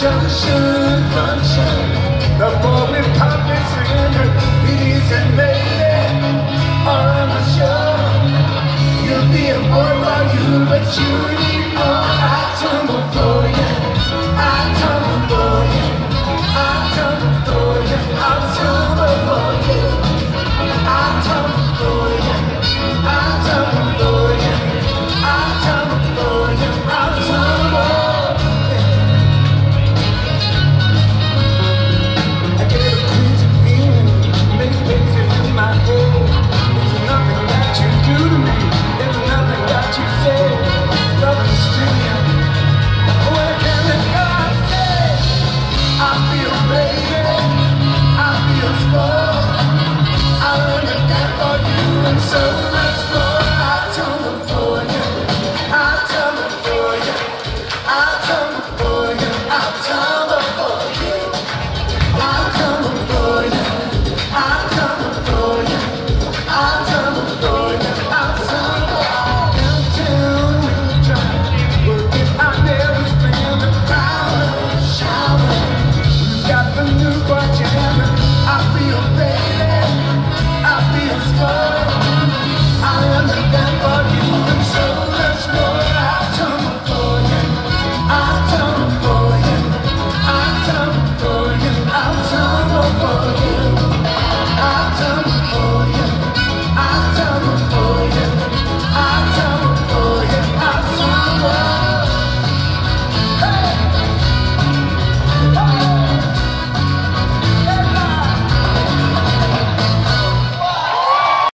Junction, Junction, the more